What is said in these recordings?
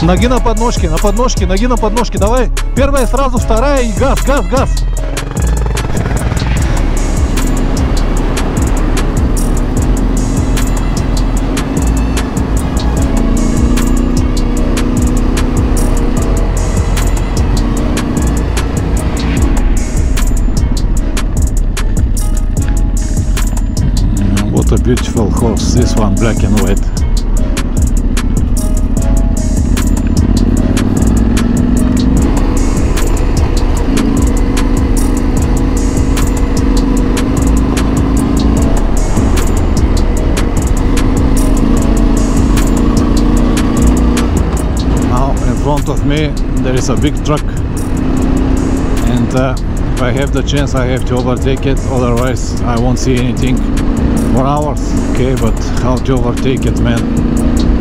Ноги на подножке, на подножке, ноги на подножке. Давай. Первая сразу, вторая и газ, газ, газ. A beautiful horse, this one black and white. Me there is a big truck. And uh, if I have the chance I have to overtake it. Otherwise I won't see anything for hours. Okay but how to overtake it man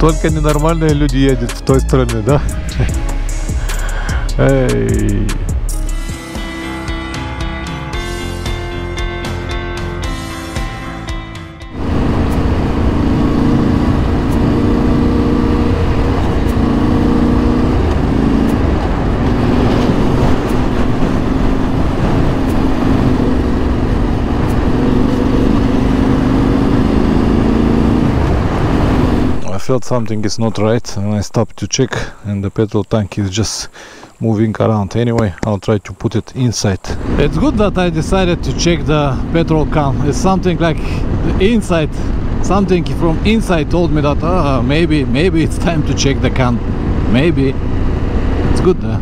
Только ненормальные люди едут в той стороне, да? Эй. Felt something is not right and I stopped to check and the petrol tank is just moving around. Anyway I'll try to put it inside. It's good that I decided to check the petrol can. It's something like the inside something from inside told me that uh, maybe maybe it's time to check the can. Maybe. It's good uh,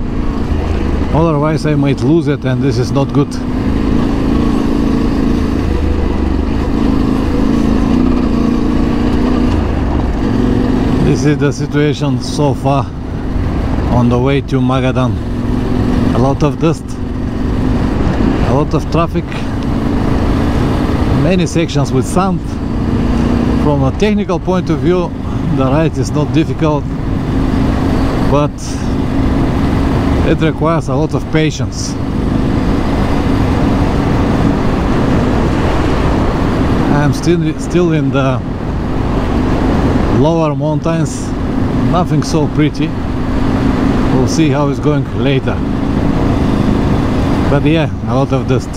otherwise I might lose it and this is not good This is the situation so far on the way to Magadan. A lot of dust, a lot of traffic, many sections with sand. From a technical point of view, the ride is not difficult, but it requires a lot of patience. I'm still still in the lower mountains nothing so pretty. We'll see how it's going later. But yeah a lot of dust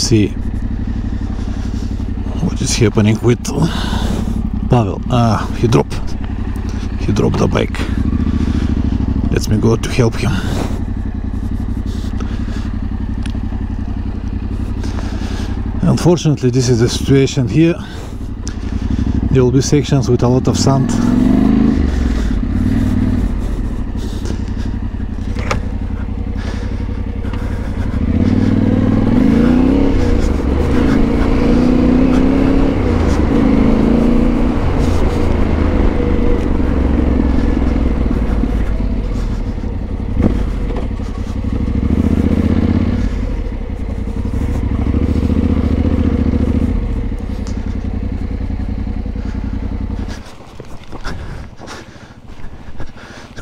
see. What is happening with Pavel? Ah he dropped. He dropped the bike. Let me go to help him. Unfortunately this is the situation here. There will be sections with a lot of sand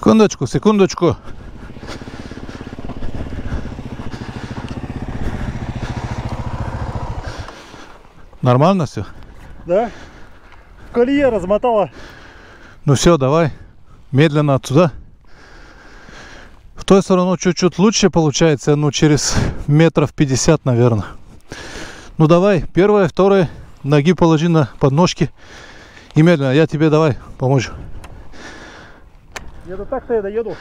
Секундочку, секундочку. Нормально все? Да? Колея размотала. Ну все, давай. Медленно отсюда. В той сторону чуть-чуть лучше получается, ну через метров 50, наверное. Ну давай, первое, второе, ноги положи на подножки. И медленно, я тебе давай помочь. Я-то так-то я доеду.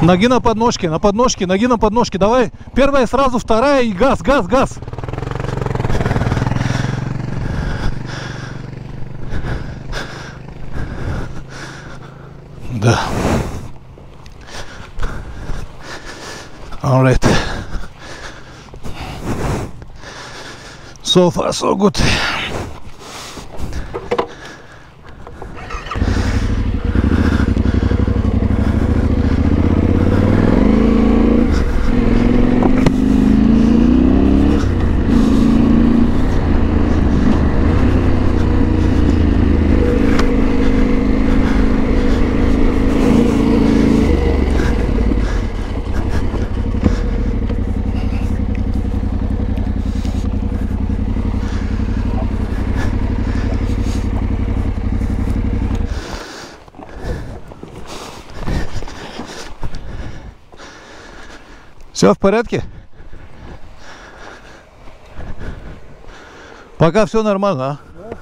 Ноги на подножке, на подножке, ноги на подножке. Давай. Первая сразу, вторая и газ, газ, газ. Да. Alright. So far so good. Все в порядке? Пока все нормально, а?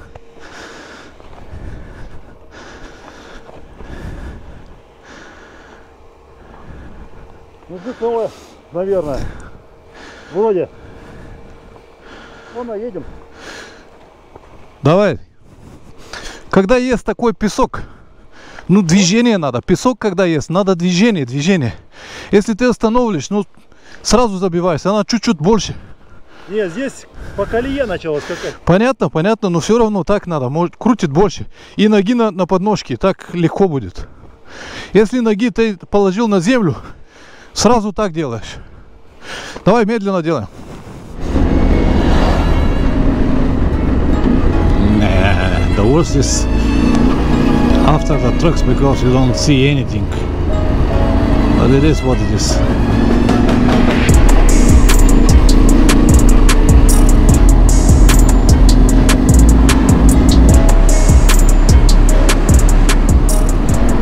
Ну готово, наверное. Вроде. Вон, едем. Давай. Когда есть такой песок, ну движение надо. Песок когда есть, надо движение, движение. Если ты остановишь, ну сразу забиваешься, она чуть-чуть больше. Нет, здесь по колее начало скакать. Понятно, понятно, но все равно так надо, может крутит больше. И ноги на, на подножке, так легко будет. Если ноги ты положил на землю, сразу так делаешь. Давай медленно делаем. Nah, the worst is after the trucks because you don't see anything. But it is what it is.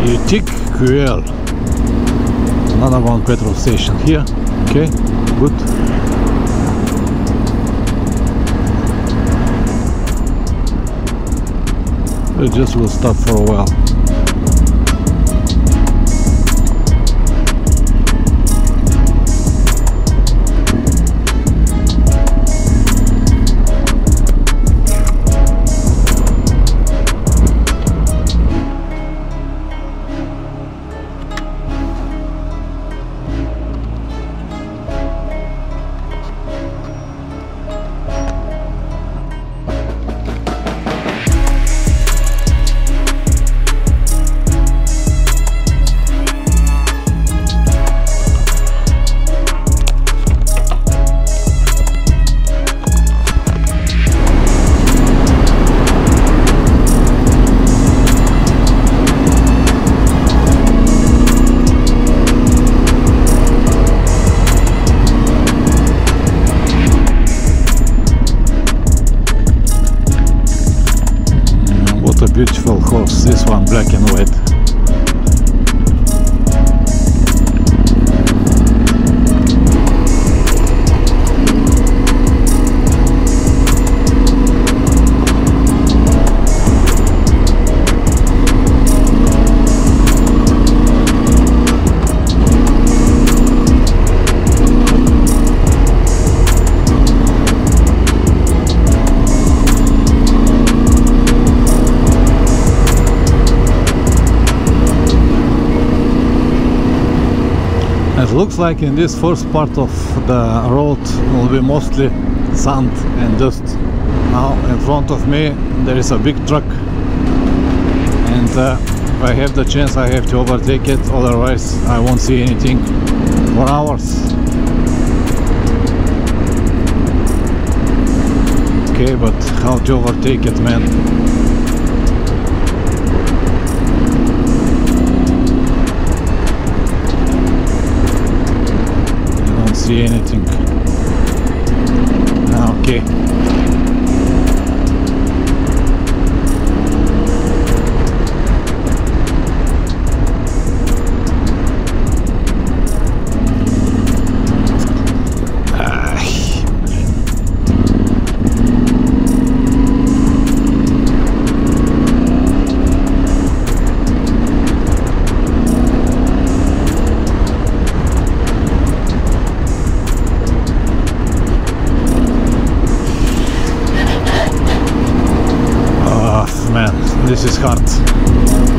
Utic QL. Another one petrol station here. Okay, good. It just will stop for a while. This looks like in this first part of the road will be mostly sand and dust. Now in front of me there is a big truck and uh, if I have the chance I have to overtake it otherwise I won't see anything for hours. Okay, but how to overtake it man? see anything. Ah, okay. Is hard.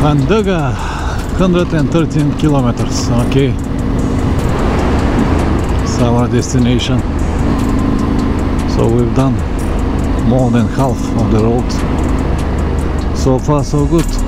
Khandyga 113 kilometers. Okay. It's our destination. So we've done more than half of the road. So far so good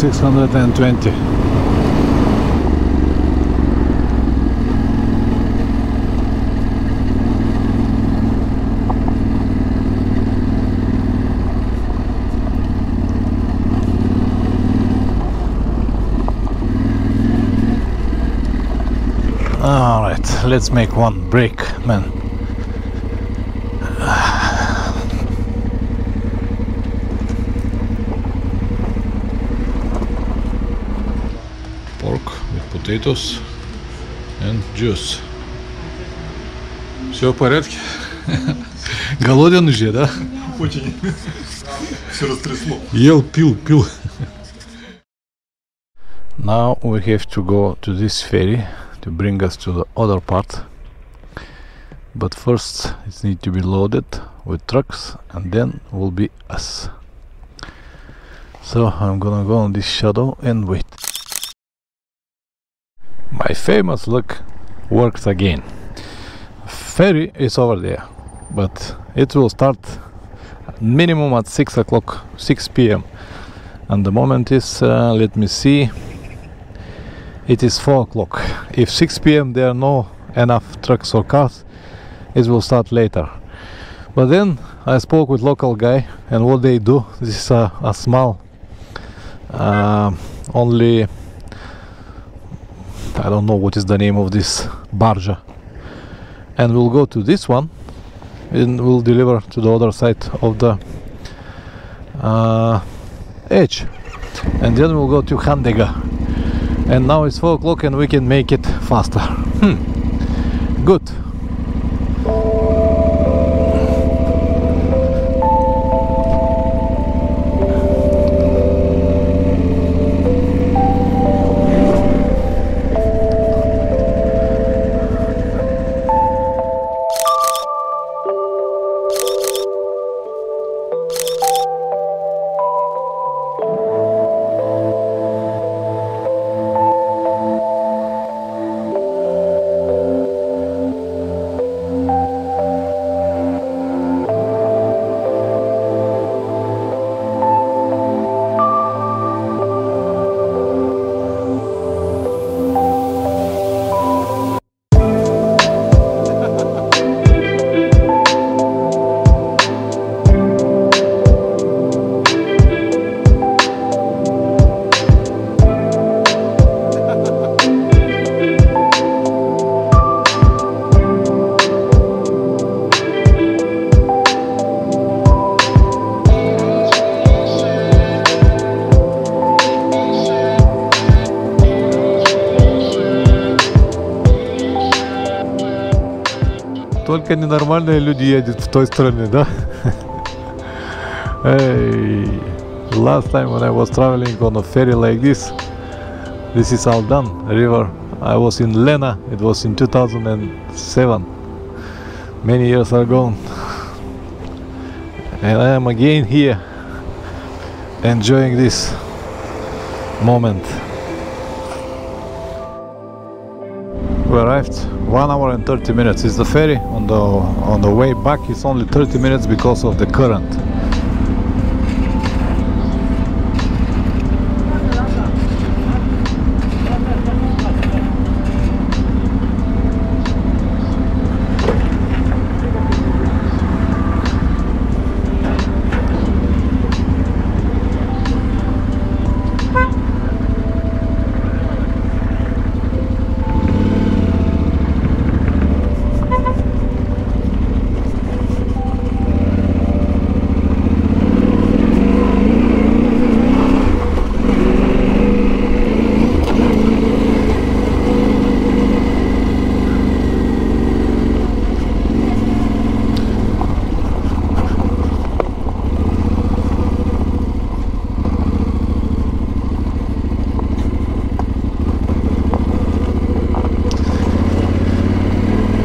1620 Alright, let's make one break, man. pork with potatoes and juice. Все в порядке? Голоден уже, да? Очень. Все растрясло. Ел, пил, пил. Now we have to go to this ferry to bring us to the other part. But first it needs to be loaded with trucks and then will be us. So I'm gonna go on this shadow and wait. My famous look works again. Ferry is over there, but it will start minimum at 6 o'clock, 6 p.m. And the moment is, uh, let me see, it is 4 o'clock. If 6 p.m. there are no enough trucks or cars, it will start later. But then I spoke with local guy, and what they do, this is a, a small, uh, only I don't know what is the name of this barja. And we'll go to this one and we'll deliver to the other side of the uh, edge. And then we'll go to Khandyga. And now it's 4 o'clock and we can make it faster. Hmm. Good. Только ненормальные люди едут в той стороне, да? hey, last time when I was traveling on a ferry like this, this is Aldan River. I was in Lena. It was in 2007. Many years ago. And I am again here enjoying this moment. We arrived one hour and 30 minutes is the ferry. On the on the way back it's only 30 minutes because of the current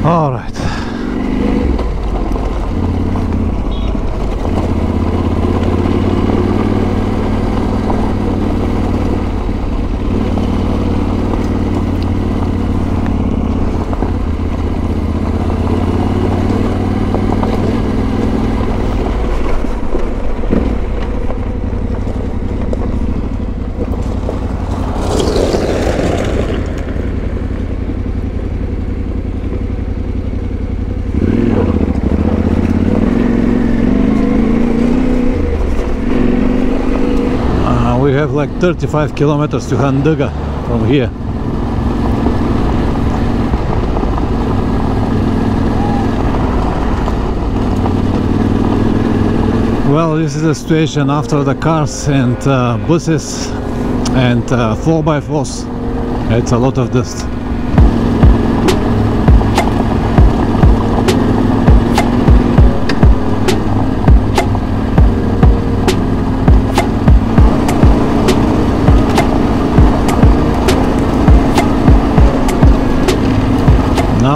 all right Uh, we have like 35 kilometers to Khandyga from here. Well, this is the situation after the cars and uh, buses and uh, 4x4s. It's a lot of dust.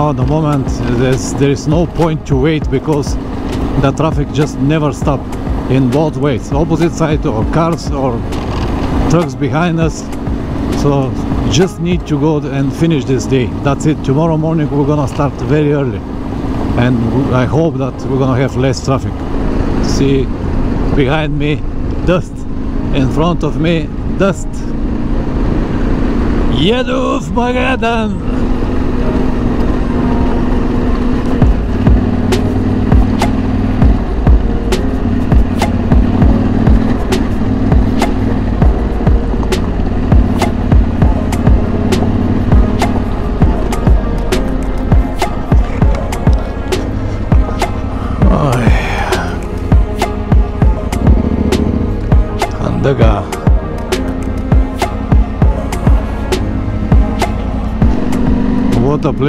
Now at the moment there's, there is no point to wait because the traffic just never stop in both ways opposite side or cars or trucks behind us. So just need to go and finish this day. That's it. Tomorrow morning we're gonna start very early. And I hope that we're gonna have less traffic. See behind me dust. In front of me dust. Jedu w Magadan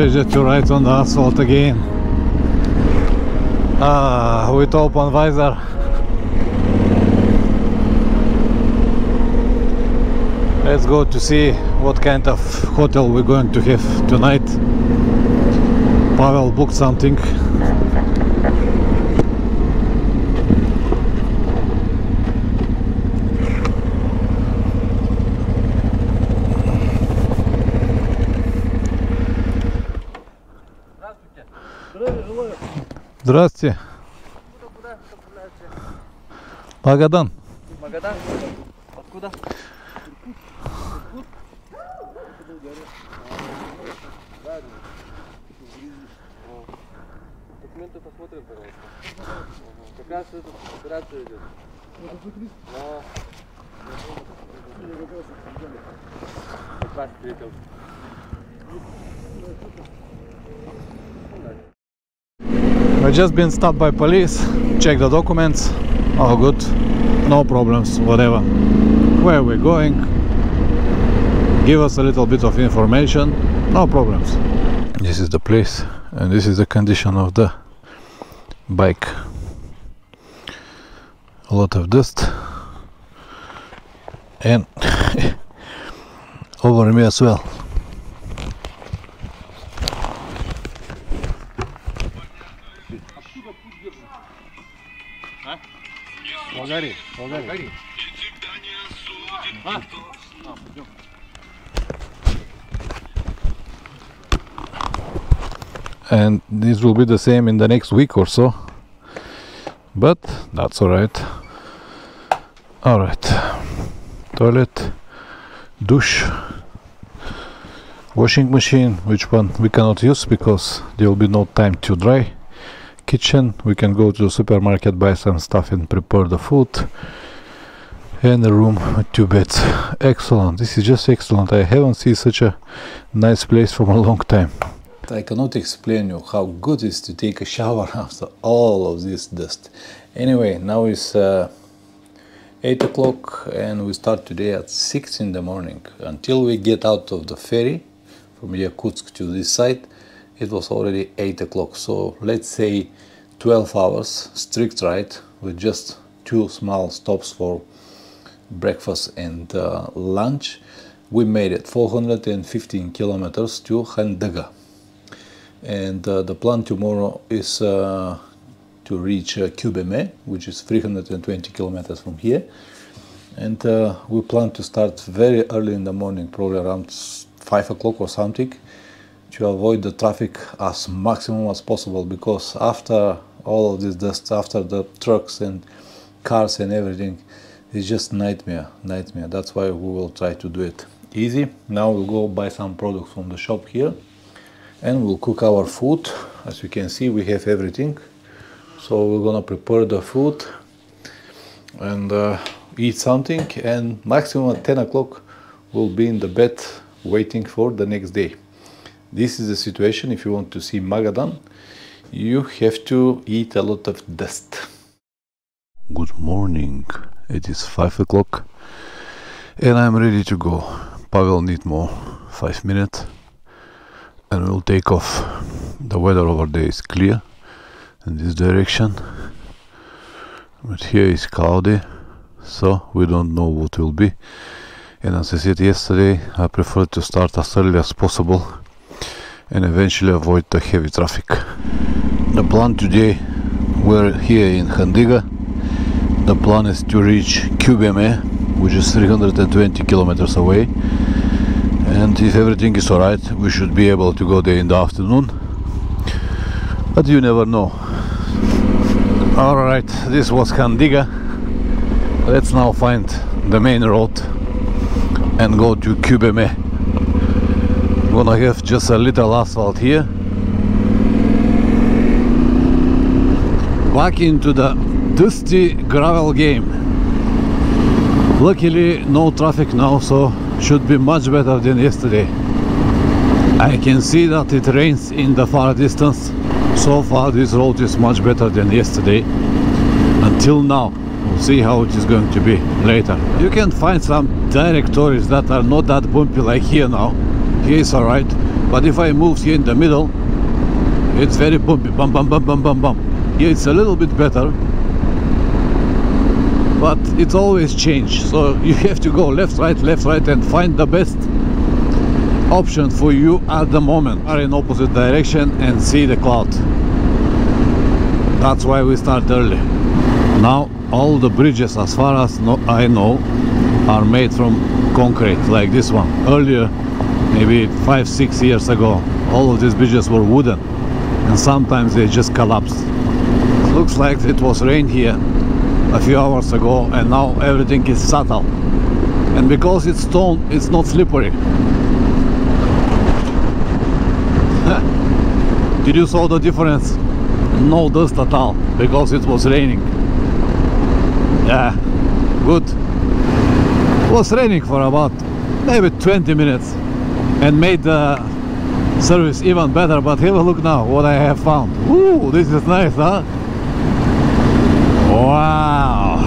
Pleasure to ride on the asphalt again. Ah, with open visor. Let's go to see what kind of hotel we're going to have tonight. Pavel booked something. Здравствуйте. Магадан. Магадан? Откуда? Документы посмотрим, пожалуйста. Как раз эта операция идет. Но... Как раз встретил. We just been stopped by police, check the documents, all good, no problems, whatever. Where we're going, give us a little bit of information, no problems. This is the place and this is the condition of the bike a lot of dust and over me as well Погоди, погоди. and this will be the same in the next week or so but that's all right all right toilet douche washing machine which one we cannot use because there will be no time to dry kitchen. We can go to the supermarket buy some stuff and prepare the food. And a room with two beds excellent. This is just excellent. I haven't seen such a nice place for a long time. I cannot explain you how good it is to take a shower after all of this dust. Anyway, now it's uh, 8 o'clock and we start today at 6 in the morning. Until we get out of the ferry from Yakutsk to this site, it was already 8 o'clock. So let's say 12 hours strict ride with just two small stops for breakfast and uh, lunch. We made it 415 kilometers to Khandyga and uh, the plan tomorrow is uh, to reach uh, Kyubeme, which is 320 kilometers from here. And uh, we plan to start very early in the morning, probably around 5 o'clock or something, to avoid the traffic as maximum as possible because after all of this dust, after the trucks and cars and everything, it's just nightmare, nightmare. That's why we will try to do it easy. Now we'll go buy some products from the shop here and we'll cook our food as you can see we have everything so we're gonna prepare the food and uh, eat something and maximum at 10 o'clock we'll be in the bed waiting for the next day this is the situation. If you want to see Magadan you have to eat a lot of dust. Good morning. It is 5 o'clock and I'm ready to go. Pavel need more 5 minutes and we'll take off. The weather over there is clear in this direction but here is cloudy so we don't know what will be. And as I said yesterday I prefer to start as early as possible and eventually avoid the heavy traffic. The plan today we're here in Khandyga. the plan is to reach Kyubeme which is 320 kilometers away. And if everything is alright we should be able to go there in the afternoon. But you never know. Alright this was Khandyga. let's now find the main road and go to Kyubeme gonna have just a little asphalt here back into the dusty gravel game luckily no traffic now so should be much better than yesterday. I can see that it rains in the far distance. So far this road is much better than yesterday. Until now. We'll see how it is going to be later. You can find some directories that are not that bumpy like here now. Here is alright. But if I move here in the middle, it's very bumpy. Bum bum bum bum bum bum. Here it's a little bit better but it's always change so you have to go left right left right and find the best option for you at the moment are in opposite direction and see the cloud that's why we start early now all the bridges as far as no, I know are made from concrete like this one earlier maybe five six years ago all of these bridges were wooden and sometimes they just collapsed. Looks like it was rain here a few hours ago and now everything is subtle and because it's stone it's not slippery. Did you saw the difference? No dust at all because it was raining. Yeah good. It was raining for about maybe 20 minutes and made the service even better but have a look now what I have found Ooh, this is nice huh Wow!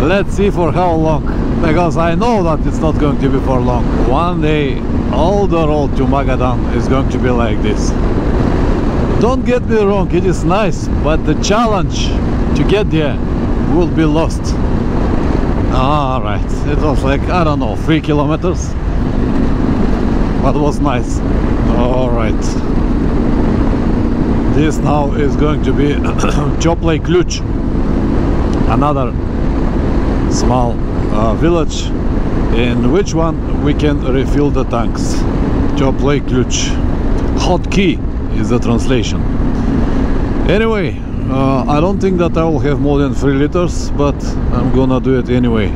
Let's see for how long. because I know that it's not going to be for long. One day, all the road to Magadan is going to be like this. Don't get me wrong, it is nice, but the challenge to get there will be lost. Alright, it was like, I don't know, three kilometers. But was nice. Alright. This now is going to be Teply Klyuch. Another small uh, village in which one we can refill the tanks. Teply Klyuch. Hot key is the translation. Anyway, uh, I don't think that I will have more than 3 liters, but I'm gonna do it anyway.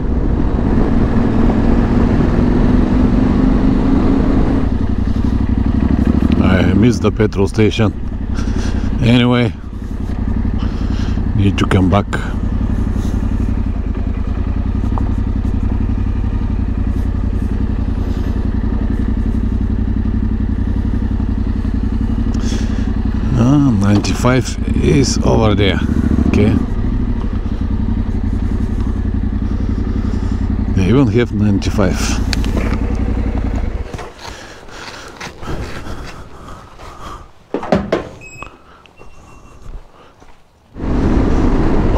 I missed the petrol station. Anyway, need to come back. Ah, 95 is over there. Okay. They even have 95.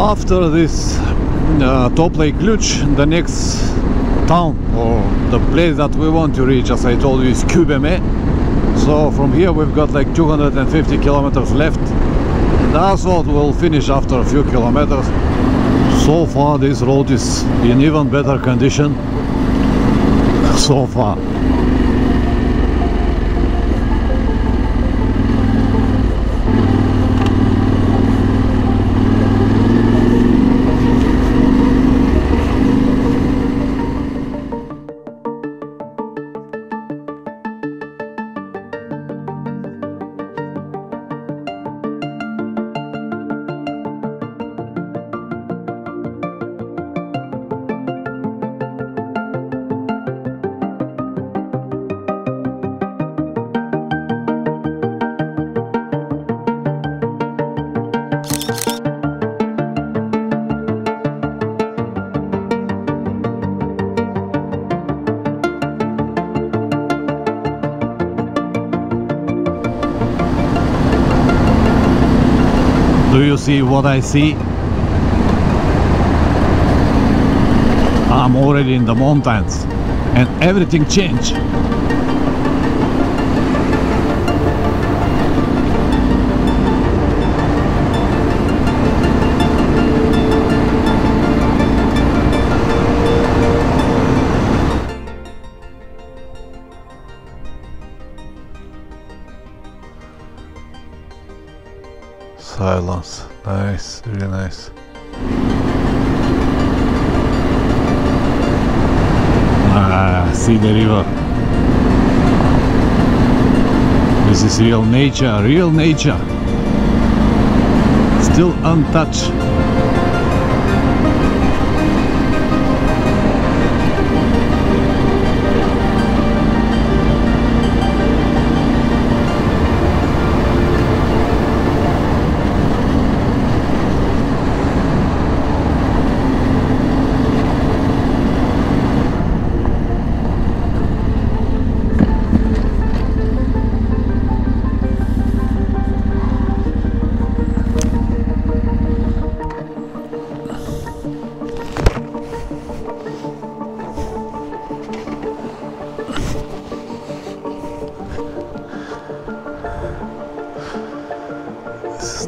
After this uh, Teply Klyuch, the next town or the place that we want to reach, as I told you, is Kyubeme. So from here we've got like 250 kilometers left. The asphalt will finish after a few kilometers. So far this road is in even better condition. So far. See what I see? I'm already in the mountains and everything changed. Nice, really nice. Ah, see the river. This is real nature, real nature. Still untouched.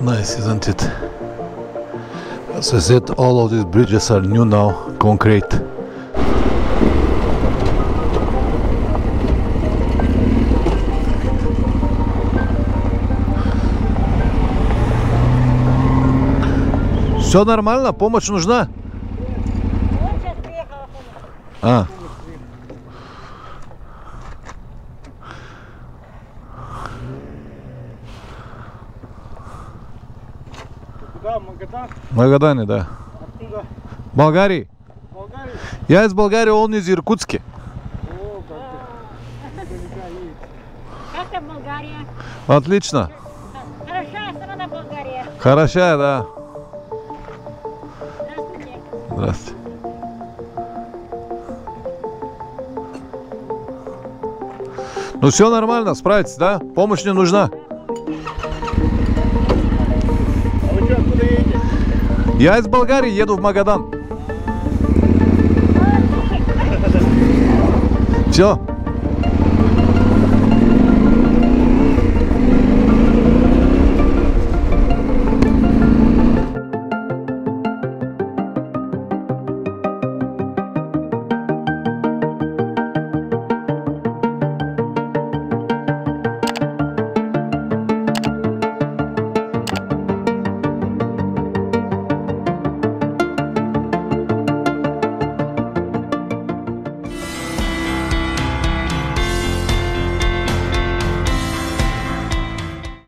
Nice, isn't it? As I said, all of these bridges are new now, concrete. Все нормально? Помощь нужна? А. Многодайный, да. Откуда? Болгарии. Болгарии? Я из Болгарии, он из Иркутски. Как там Болгария? Отлично. Хорошая страна Болгария. Хорошая, да. Здравствуйте. Здравствуйте. Ну все нормально, справитесь, да? Помощь не нужна. Я из Болгарии еду в Магадан. Все,